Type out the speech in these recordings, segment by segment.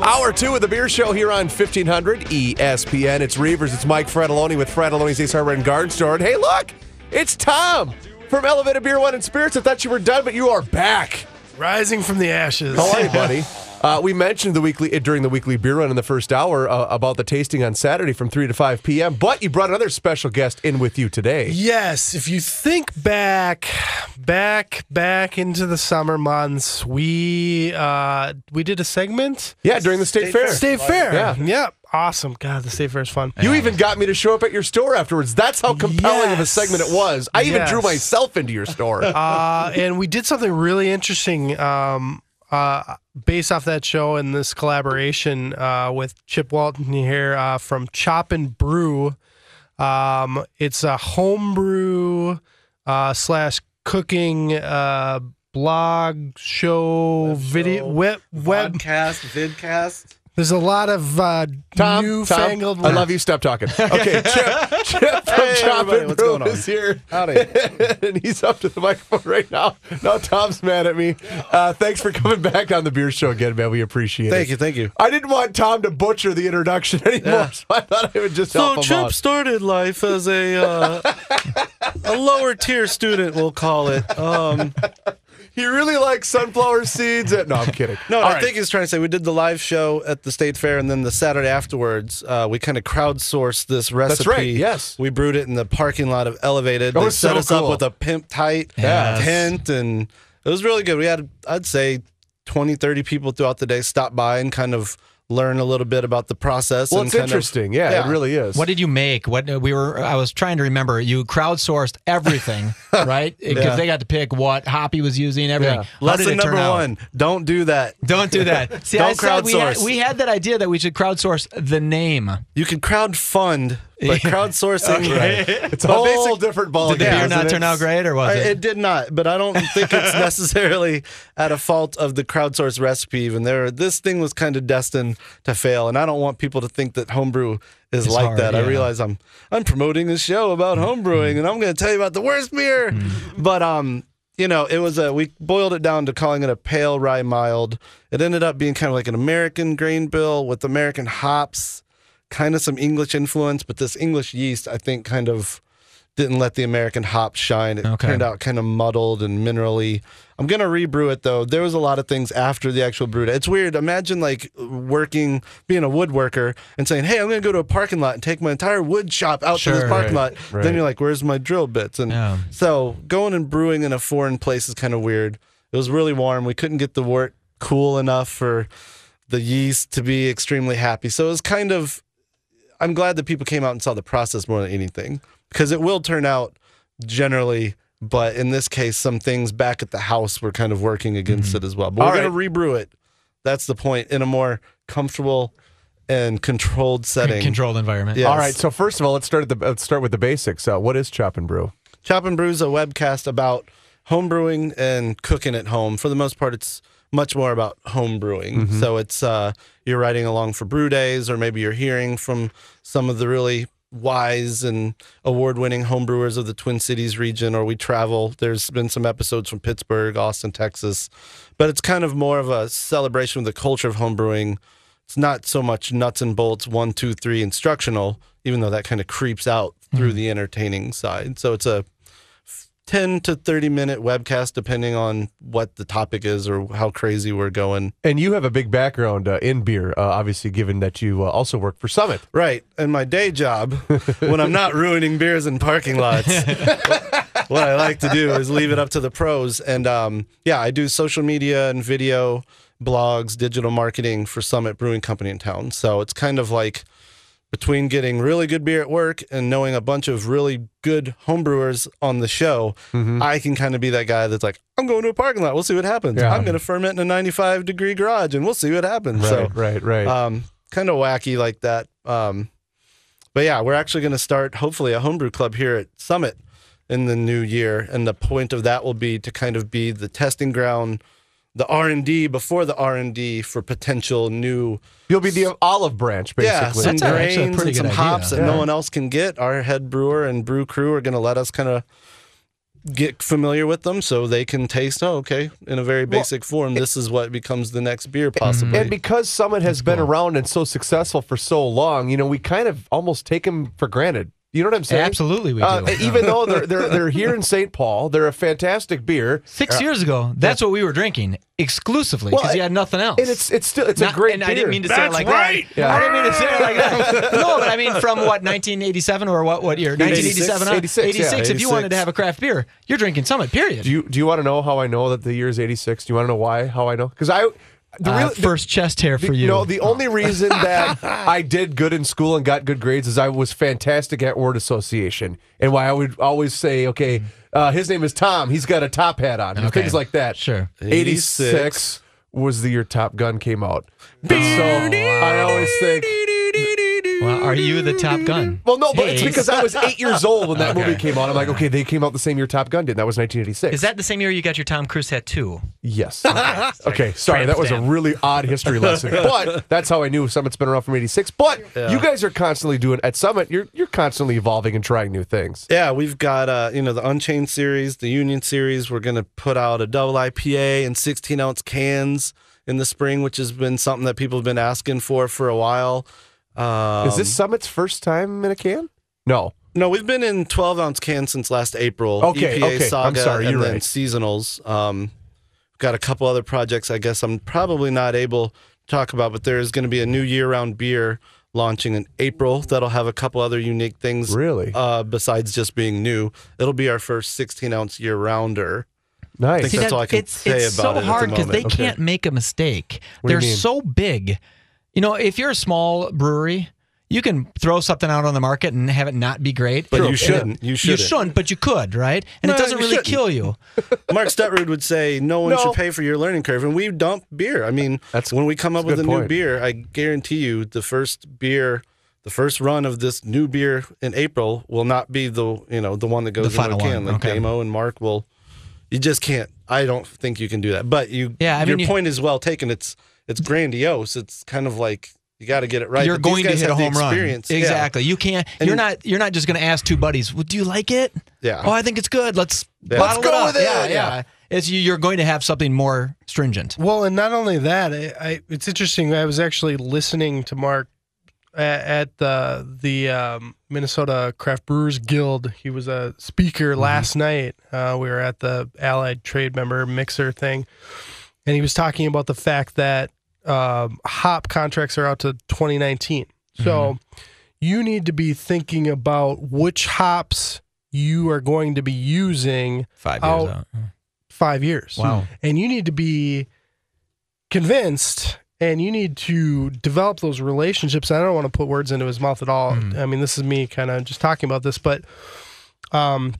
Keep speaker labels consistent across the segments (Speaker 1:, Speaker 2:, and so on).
Speaker 1: Hour two of the beer show here on 1500 ESPN. It's Reuvers. It's Mike Frattallone with Frattallone's Ace Hardware and Garden Store. And hey, look, it's Tom from Elevated Beer, Wine, and Spirits. I thought you were done, but you are back.
Speaker 2: Rising from the ashes.
Speaker 1: How are you, buddy? Uh, we mentioned the weekly uh, during the weekly beer run in the first hour uh, about the tasting on Saturday from three to five p.m. But you brought another special guest in with you today.
Speaker 2: Yes, if you think back, back, back into the summer months, we uh, we did a segment.
Speaker 1: Yeah, during the state, fair.
Speaker 2: State Fair.
Speaker 1: Yeah.
Speaker 2: Yep. Awesome. God, the State Fair is fun.
Speaker 1: You even got me to show up at your store afterwards. That's how compelling of a segment it was. I even
Speaker 2: Yes.
Speaker 1: drew myself into your store.
Speaker 2: uh, and we did something really interesting um, uh, based off that show and this collaboration uh, with Chip Walton here uh, from Chop and Brew. Um, it's a homebrew uh, slash cooking uh, blog show video web web.
Speaker 3: Podcast, vidcast.
Speaker 2: There's a lot of uh,
Speaker 1: Tom,
Speaker 2: newfangled.
Speaker 1: Tom, I love you. Stop talking. Okay, Chip, Chip from
Speaker 3: Hey,
Speaker 1: Chop
Speaker 3: everybody,
Speaker 1: and
Speaker 3: what's
Speaker 1: Brew is here.
Speaker 3: Howdy.
Speaker 1: and he's up to the microphone right now. Now Tom's mad at me. Uh, thanks for coming back on the beer show again, man. We appreciate it.
Speaker 3: Thank you, thank you.
Speaker 1: I didn't want Tom to butcher the introduction anymore,
Speaker 3: Yeah.
Speaker 1: so I thought I would just
Speaker 3: So
Speaker 1: help him
Speaker 3: Chip
Speaker 1: out.
Speaker 3: started life as a uh, a lower tier student, we'll call it. Um,
Speaker 1: He really likes sunflower seeds. No, I'm kidding.
Speaker 3: no, I
Speaker 1: right.
Speaker 3: think he's trying to say we did the live show at the state fair, and then the Saturday afterwards, uh, we kind of crowdsourced this recipe.
Speaker 1: right, yes.
Speaker 3: we brewed it in the parking lot of Elevated.
Speaker 1: That
Speaker 3: they set
Speaker 1: so
Speaker 3: us up with a pimp tight
Speaker 1: Yes.
Speaker 3: tent, and it was really good. We had, I'd say, 20, 30 people throughout the day stop by and kind of learn a little bit about the process.
Speaker 1: Well,
Speaker 3: and
Speaker 1: it's
Speaker 3: kind of-
Speaker 1: interesting. yeah,
Speaker 3: yeah.
Speaker 1: it really is.
Speaker 4: What did you make? What we were? I was trying to remember. You crowdsourced everything, right? Because
Speaker 3: Yeah.
Speaker 4: they got to pick what hop he was using, everything.
Speaker 1: Yeah.
Speaker 3: Lesson
Speaker 4: it turn
Speaker 3: number
Speaker 4: out?
Speaker 3: one: don't do that.
Speaker 4: Don't do that. See,
Speaker 3: Don't
Speaker 4: I said we had,
Speaker 3: crowdsource.
Speaker 4: we had that idea that we should crowdsource the name.
Speaker 3: You can crowd fund, but crowdsourcing.
Speaker 1: It's a whole
Speaker 3: basic-
Speaker 1: different ball.
Speaker 4: Did the beer not turn out great, or was
Speaker 3: I-
Speaker 4: it?
Speaker 3: it did not, but I don't think it's necessarily at a fault of the crowdsourced recipe. Even there, this thing was kind of destined to fail, and I don't want people to think that homebrew is
Speaker 4: It's
Speaker 3: like
Speaker 4: hard,
Speaker 3: that. I realize I'm I'm promoting a show about homebrewing, and I'm going to tell you about the worst beer. But um, you know, it was a we boiled it down to calling it a pale rye mild. It ended up being kind of like an American grain bill with American hops, kind of some English influence, but this English yeast, I think, kind of didn't let the American hops shine. It
Speaker 4: Okay.
Speaker 3: turned out kind of muddled and minerally. I'm gonna rebrew it though. There was a lot of things after the actual brew. It's weird. Imagine like working, being a woodworker, and saying, "Hey, I'm gonna go to a parking lot and take my entire wood shop out to this parking
Speaker 1: Right,
Speaker 3: lot."
Speaker 1: right.
Speaker 3: Then you're like, "Where's my drill bits?" And
Speaker 4: Yeah.
Speaker 3: so going and brewing in a foreign place is kind of weird. It was really warm. We couldn't get the wort cool enough for the yeast to be extremely happy. So it was kind of. I'm glad that people came out and saw the process more than anything because it will turn out generally. But in this case, some things back at the house were kind of working against it as well. But
Speaker 1: All
Speaker 3: we're going to rebrew it. That's the point in a more comfortable and controlled setting.
Speaker 4: Controlled environment.
Speaker 3: Yeah.
Speaker 1: All right. So first of all, let's start at the let's start with the basics. Uh, what is chop and brew?
Speaker 3: Chop and Brew is a webcast about home brewing and cooking at home. For the most part, it's much more about home brewing. So it's uh, you're riding along for brew days, or maybe you're hearing from some of the really wise and award-winning homebrewers of the Twin Cities region, or we travel. There's been some episodes from Pittsburgh, Austin, Texas, but it's kind of more of a celebration of the culture of homebrewing. It's not so much nuts and bolts, one, two, three, instructional, even though that kind of creeps out through the entertaining side. So it's a 10 to 30 minute webcast, depending on what the topic is or how crazy we're going.
Speaker 1: And you have a big background uh, in beer, uh, obviously, given that you uh, also work for Summit.
Speaker 3: Right. And my day job, when I'm not ruining beers in parking lots, what I like to do is leave it up to the pros. And um, yeah, I do social media and video, blogs, digital marketing for Summit Brewing Company in town. So it's kind of like between getting really good beer at work and knowing a bunch of really good homebrewers on the show, I can kind of be that guy that's like, I'm going to a parking lot. We'll see what happens.
Speaker 1: Yeah.
Speaker 3: I'm going to ferment in a 95 degree garage and we'll see what happens.
Speaker 1: Right,
Speaker 3: so
Speaker 1: right, right.
Speaker 3: um, kind of wacky like that. Um, but yeah, we're actually going to start hopefully a homebrew club here at Summit in the new year, and the point of that will be to kind of be the testing ground, the R and D before the R and D for potential new
Speaker 1: You'll be the olive branch, basically.
Speaker 3: yeah
Speaker 1: basically.
Speaker 3: some
Speaker 4: That's actually a
Speaker 3: grains and some hops
Speaker 4: idea.
Speaker 3: that
Speaker 1: Yeah.
Speaker 3: no one else can get. Our head brewer and brew crew are going to let us kind of get familiar with them so they can taste. Oh, okay, in a very basic form, this is what becomes the next beer, possibly.
Speaker 1: And because Summit has been around and so successful for so long, you know, we kind of almost take them for granted. You know what I'm saying?
Speaker 4: Absolutely we
Speaker 1: Uh,
Speaker 4: do.
Speaker 1: even though they're they're they're here in St. Paul, they're a fantastic beer,
Speaker 4: Six years ago, that's what we were drinking exclusively because
Speaker 1: Well,
Speaker 4: you had nothing else.
Speaker 1: and it's it's still it's
Speaker 4: Not-
Speaker 1: a great
Speaker 4: and
Speaker 1: beer.
Speaker 4: I didn't mean to say it like
Speaker 2: right.
Speaker 4: that. I didn't mean to say it like that. no, but I mean from what 1987 or what what year? 1987, huh?
Speaker 1: 86, yeah.
Speaker 4: 86. If you wanted to have a craft beer, you're drinking Summit. Period.
Speaker 1: Do you do you want to know how I know that the year is 86? Do you want to know why? How I know? Because I the
Speaker 4: Uh,
Speaker 1: real
Speaker 4: first chest hair for
Speaker 1: the,
Speaker 4: you.
Speaker 1: No, the only reason that I did good in school and got good grades is I was fantastic at word association, and why I would always say, okay, uh, his name is Tom. He's got a top hat on.
Speaker 4: Okay.
Speaker 1: Things like that.
Speaker 4: Sure.
Speaker 1: 86 was the year Top Gun came out. And so I always think.
Speaker 4: Well, are you the Top Gun?
Speaker 1: Well, no, but it's because I was eight years old when that
Speaker 4: Okay.
Speaker 1: movie came out. I'm like, okay, they came out the same year Top Gun did. That was 1986.
Speaker 5: Is that the same year you got your Tom Cruise tattoo?
Speaker 1: Yes. Okay. Sorry,
Speaker 5: Tramp
Speaker 1: that was a really odd history lesson, but that's how I knew Summit's been around from '86. But you guys are constantly doing at Summit. You're you're constantly evolving and trying new things.
Speaker 3: Yeah, we've got uh, you know the Unchained series, the Union series. We're gonna put out a double IPA in 16 ounce cans in the spring, which has been something that people have been asking for for a while. Um,
Speaker 1: Is this Summit's first time in a can? No.
Speaker 3: No, we've been in 12 ounce cans since last April.
Speaker 1: Okay,
Speaker 3: EPA
Speaker 1: okay. I'm
Speaker 3: Saga
Speaker 1: sorry, you're
Speaker 3: then
Speaker 1: right.
Speaker 3: seasonals. Um, got a couple other projects. I guess I'm probably not able to talk about, but there is going to be a new year-round beer launching in April that'll have a couple other unique things.
Speaker 1: Really?
Speaker 3: Uh, besides just being new, it'll be our first 16 ounce year-rounder.
Speaker 1: Nice.
Speaker 3: think that's all I can
Speaker 5: it's
Speaker 3: say
Speaker 5: it's
Speaker 3: about
Speaker 5: so
Speaker 3: it at the
Speaker 5: hard because they.
Speaker 1: Okay.
Speaker 5: can't make a mistake.
Speaker 1: What do you
Speaker 5: They're
Speaker 1: mean?
Speaker 5: so big.
Speaker 4: You know, if you're a small brewery, you can throw something out on the market and have it not be great.
Speaker 3: But
Speaker 1: True.
Speaker 3: you shouldn't. You
Speaker 4: You
Speaker 3: shouldn't.
Speaker 4: shouldn't, but you could, right? And
Speaker 3: No,
Speaker 4: it doesn't really
Speaker 3: shouldn't.
Speaker 4: kill you.
Speaker 3: Mark Stutrud would say no one
Speaker 1: No.
Speaker 3: should pay for your learning curve, and we dump beer. I mean,
Speaker 1: That's-
Speaker 3: when we come up
Speaker 1: that's a
Speaker 3: with a
Speaker 1: good
Speaker 3: new beer, I guarantee you, the first beer, the first run of this new beer in April will not be the you know the one that goes
Speaker 4: The
Speaker 3: in
Speaker 4: final
Speaker 3: a can.
Speaker 4: one,
Speaker 3: Like
Speaker 4: okay.
Speaker 3: Damo and Mark will. You just can't. I don't think you can do that. But you,
Speaker 4: Yeah, I
Speaker 3: your
Speaker 4: mean, you-
Speaker 3: point is well taken. It's it's grandiose. It's kind of like you got to get it right.
Speaker 4: you're
Speaker 3: But
Speaker 4: going to
Speaker 3: guys
Speaker 4: hit a home run.
Speaker 3: experience. Yeah.
Speaker 4: Exactly. You can't.
Speaker 3: And-
Speaker 4: you're not. You're not just going to ask two buddies. Well, do you like it?
Speaker 3: Yeah.
Speaker 4: Oh, I think it's good. Let's
Speaker 3: Yeah.
Speaker 1: Let's go
Speaker 4: it
Speaker 1: with it.
Speaker 4: Yeah,
Speaker 1: Yeah.
Speaker 4: yeah. It's you, you're going to have something more stringent.
Speaker 2: Well, and not only that, I, I it's interesting. I was actually listening to Mark at, at the the um, Minnesota Craft Brewers Guild. He was a speaker last night. Uh, we were at the Allied Trade Member Mixer thing, and he was talking about the fact that um, hop contracts are out to 2019. So you need to be thinking about which hops you are going to be using
Speaker 4: Five
Speaker 2: years out.
Speaker 4: out.
Speaker 2: five years.
Speaker 4: Wow.
Speaker 2: And you need to be convinced and you need to develop those relationships. I don't want to put words into his mouth at all. I mean, this is me kind of just talking about this, but um,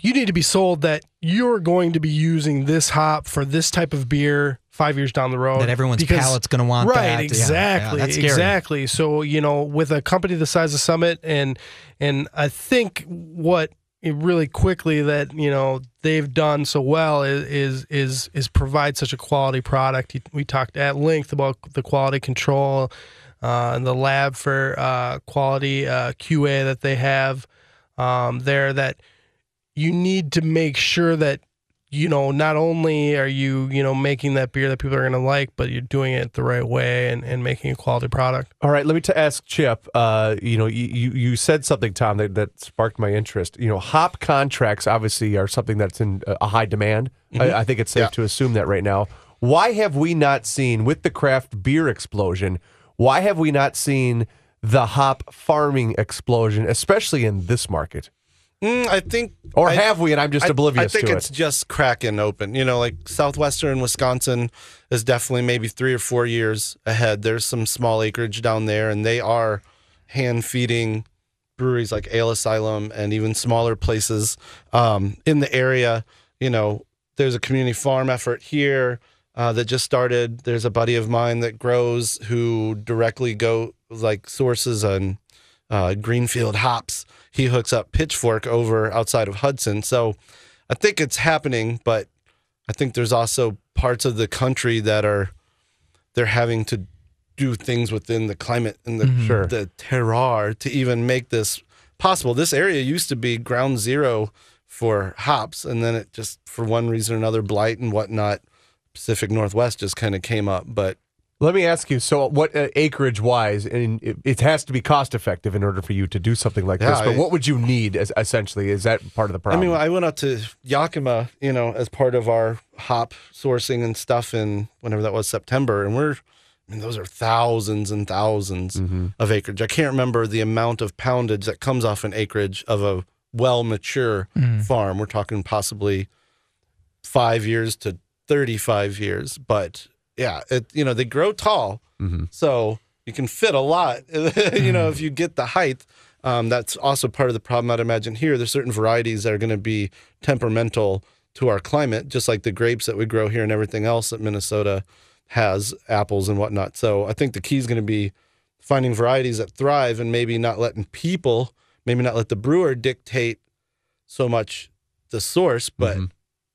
Speaker 2: you need to be sold that you're going to be using this hop for this type of beer five years down the road.
Speaker 4: That everyone's
Speaker 2: Because-
Speaker 4: palate's going to want
Speaker 2: right,
Speaker 4: that. Yeah, yeah,
Speaker 2: exactly,
Speaker 4: that's scary.
Speaker 2: exactly. So you know, with a company the size of Summit, and and I think what really quickly that you know they've done so well is is is, is provide such a quality product. We talked at length about the quality control uh, and the lab for uh, quality uh, QA that they have um, there. That you need to make sure that you know not only are you you know making that beer that people are going to like but you're doing it the right way and, and making a quality product
Speaker 1: All right, let me t- ask Chip. Uh, you know, you, you said something, Tom, that, that sparked my interest. You know, hop contracts obviously are something that's in a high demand. I, I think it's safe
Speaker 3: Yeah.
Speaker 1: to assume that right now. Why have we not seen with the craft beer explosion? Why have we not seen the hop farming explosion, especially in this market?
Speaker 3: Mm, I think
Speaker 1: Or
Speaker 3: I-
Speaker 1: have we? And I'm just
Speaker 3: I-
Speaker 1: oblivious
Speaker 3: I think it's
Speaker 1: it.
Speaker 3: just cracking open. You know, like southwestern Wisconsin is definitely maybe three or four years ahead. There's some small acreage down there, and they are hand feeding breweries like Ale Asylum and even smaller places um, in the area. You know, there's a community farm effort here uh, that just started. There's a buddy of mine that grows who directly go like sources on uh, Greenfield hops. He hooks up Pitchfork over outside of Hudson. So I think it's happening, but I think there's also parts of the country that are they're having to do things within the climate and the
Speaker 1: Sure.
Speaker 3: the terroir to even make this possible. This area used to be ground zero for hops, and then it just for one reason or another, blight and whatnot, Pacific Northwest just kind of came up. But
Speaker 1: Let me ask you. So, what uh, acreage wise, and it, it has to be cost effective in order for you to do something like
Speaker 3: Yeah,
Speaker 1: this. But
Speaker 3: I-
Speaker 1: what would you need? As, essentially, is that part of the problem?
Speaker 3: I
Speaker 1: problem?
Speaker 3: mean, I went out to Yakima, you know, as part of our hop sourcing and stuff in whenever that was September, and we're, I mean, those are thousands and 1000s of acreage. I can't remember the amount of poundage that comes off an acreage of a well mature farm. We're talking possibly five years to 35 years, but yeah, it, you know, they grow tall. So you can fit a lot, you know, if you get the height. Um, that's also part of the problem I'd imagine here. There's certain varieties that are going to be temperamental to our climate, just like the grapes that we grow here and everything else that Minnesota has, apples and whatnot. So I think the key is going to be finding varieties that thrive and maybe not letting people, maybe not let the brewer dictate so much the source, but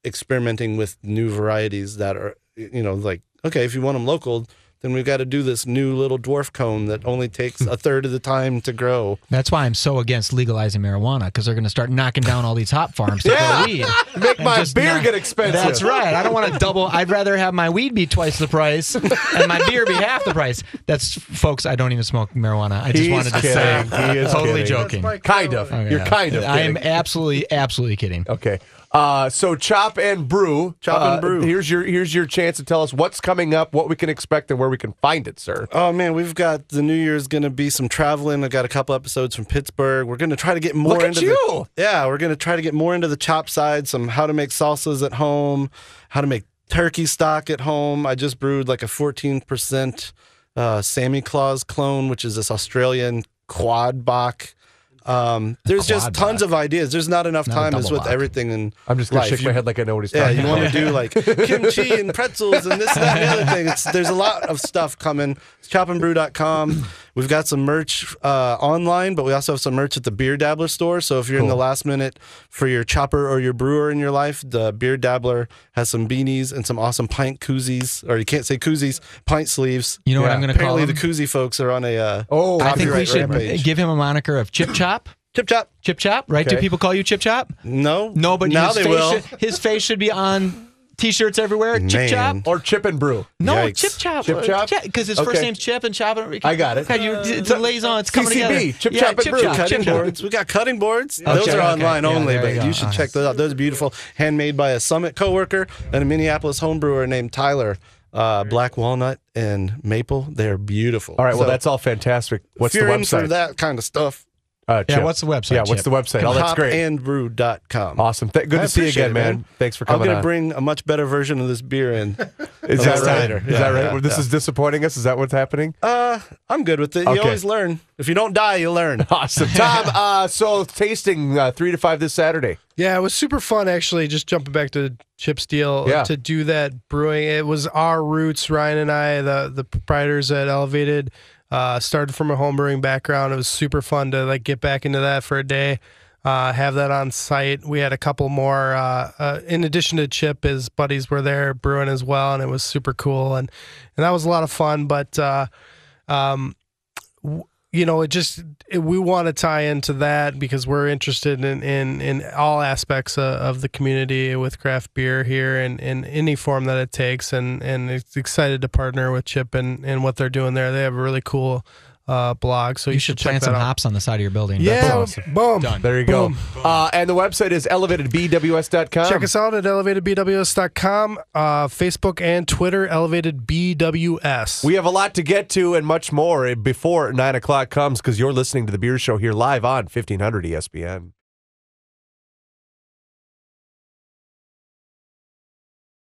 Speaker 3: experimenting with new varieties that are, you know, like, okay, if you want them local, then we've got to do this new little dwarf cone that only takes a third of the time to grow.
Speaker 4: That's why I'm so against legalizing marijuana because they're going to start knocking down all these hop farms to
Speaker 1: Yeah.
Speaker 4: grow weed.
Speaker 1: Make my beer
Speaker 4: not-
Speaker 1: get expensive.
Speaker 4: That's right. I don't want to double. I'd rather have my weed be twice the price and my beer be half the price. That's folks. I don't even smoke marijuana. I just
Speaker 1: He's
Speaker 4: wanted to
Speaker 1: kidding.
Speaker 4: say,
Speaker 1: He is
Speaker 4: totally
Speaker 1: kidding.
Speaker 4: joking.
Speaker 2: That's
Speaker 1: Kind of.
Speaker 4: Okay,
Speaker 1: You're
Speaker 4: yeah.
Speaker 1: kind of.
Speaker 4: I am absolutely, absolutely kidding.
Speaker 1: Okay. Uh, so chop and brew.
Speaker 3: Chop and
Speaker 1: Uh,
Speaker 3: brew.
Speaker 1: Here's your here's your chance to tell us what's coming up, what we can expect, and where we can find it, sir.
Speaker 3: Oh man, we've got the New Year's going to be some traveling. I've got a couple episodes from Pittsburgh. We're going to try to get more
Speaker 1: Look at
Speaker 3: into
Speaker 1: you.
Speaker 3: the yeah. We're going to try to get more into the chop side. Some how to make salsas at home, how to make turkey stock at home. I just brewed like a fourteen percent uh, Samichlaus clone, which is this Australian quad bock. Um, there's just tons of ideas. There's not enough
Speaker 4: Not a
Speaker 3: time as
Speaker 4: double
Speaker 3: with
Speaker 4: bock.
Speaker 3: everything in
Speaker 1: I'm just gonna
Speaker 3: life.
Speaker 1: shake
Speaker 3: You-
Speaker 1: my head like I know what he's
Speaker 3: yeah,
Speaker 1: talking
Speaker 3: you want to do like kimchi and pretzels and this, that, and the other thing. It's, there's a lot of stuff coming. It's chopandbrew.com. We've got some merch uh, online, but we also have some merch at the Beer Dabbler store. So if you're in the last minute for your chopper or your brewer in your life, the Beer Dabbler has some beanies and some awesome pint koozies, or you can't say koozies, pint sleeves.
Speaker 4: You know what I'm going to call
Speaker 3: Apparently, the koozie folks are on a uh,
Speaker 1: Oh,
Speaker 4: I think we should
Speaker 3: rampage.
Speaker 4: give him a moniker of Chip Chop.
Speaker 3: Chip chop.
Speaker 4: Chip Chop, right? Do people call you Chip Chop?
Speaker 3: No,
Speaker 4: No, but
Speaker 3: now
Speaker 4: his
Speaker 3: they
Speaker 4: face
Speaker 3: will.
Speaker 4: Should, his face should be on T-shirts everywhere. Chip chop
Speaker 1: or chip and brew.
Speaker 4: No,
Speaker 3: Yikes.
Speaker 4: Chip Chop.
Speaker 1: Chip Chop?
Speaker 4: Because his
Speaker 1: Okay.
Speaker 4: first name's Chip and Chop.
Speaker 1: I got it.
Speaker 4: God, you, it's a liaison. It's coming
Speaker 1: CCB,
Speaker 4: together.
Speaker 1: Chip
Speaker 4: yeah,
Speaker 1: Chop and
Speaker 4: Chip
Speaker 1: Brew.
Speaker 4: Chop.
Speaker 3: cutting
Speaker 4: Chip Chop.
Speaker 3: boards. We got cutting boards.
Speaker 4: Okay,
Speaker 3: Those are online
Speaker 4: Yeah,
Speaker 3: only,
Speaker 4: there
Speaker 3: but
Speaker 4: you
Speaker 3: you, should
Speaker 4: Nice.
Speaker 3: check those out. Those are beautiful, handmade by a Summit coworker and a Minneapolis homebrewer named Tyler. Uh, black walnut and maple. They're beautiful.
Speaker 1: All right, well that's all fantastic. What's
Speaker 3: if
Speaker 1: the
Speaker 3: you're in for that kind of stuff,
Speaker 1: Uh,
Speaker 4: Yeah, what's the website,
Speaker 1: Yeah, what's
Speaker 4: Chip?
Speaker 1: the website? Oh, that's great.
Speaker 3: chopandbrew.com.
Speaker 1: Awesome. Th- good
Speaker 3: I
Speaker 1: to see you again,
Speaker 3: it,
Speaker 1: man.
Speaker 3: man.
Speaker 1: Thanks for coming.
Speaker 3: I'm going to bring a much better version of this beer in.
Speaker 1: Is that right?
Speaker 3: later.
Speaker 1: Is
Speaker 3: Yeah,
Speaker 1: that right?
Speaker 3: yeah,
Speaker 1: Well, this
Speaker 3: yeah.
Speaker 1: is disappointing us. Is that what's happening?
Speaker 3: Uh, I'm good with it.
Speaker 1: Okay.
Speaker 3: You always learn. If you don't die, you learn.
Speaker 1: Awesome, Tom. Uh, so tasting uh, three to five this Saturday.
Speaker 2: Yeah, it was super fun actually. Just jumping back to Chip's deal
Speaker 1: Yeah.
Speaker 2: to do that brewing. It was our roots. Ryan and I, the the proprietors at Elevated, uh, started from a home brewing background. It was super fun to like get back into that for a day. Uh, have that on site. We had a couple more. Uh, uh, in addition to Chip, his buddies were there brewing as well, and it was super cool. And and that was a lot of fun. But uh, um, w- you know, it just it, we want to tie into that because we're interested in in, in all aspects of, of the community with craft beer here and in any form that it takes, and and excited to partner with Chip and and what they're doing there. They have a really cool uh, blog, so you,
Speaker 4: You should
Speaker 2: check
Speaker 4: plant
Speaker 2: that
Speaker 4: some
Speaker 2: out.
Speaker 4: hops on the side of your building.
Speaker 2: Yeah,
Speaker 4: That's awesome.
Speaker 2: boom,
Speaker 4: Done.
Speaker 1: There you
Speaker 2: Boom.
Speaker 1: go. Uh, and the website is elevatedbws.com.
Speaker 2: Check us out at elevatedbws.com, uh, Facebook and Twitter, elevatedbws.
Speaker 1: We have a lot to get to and much more before 9 o'clock comes because you're listening to The Beer Show here live on 1500 ESPN.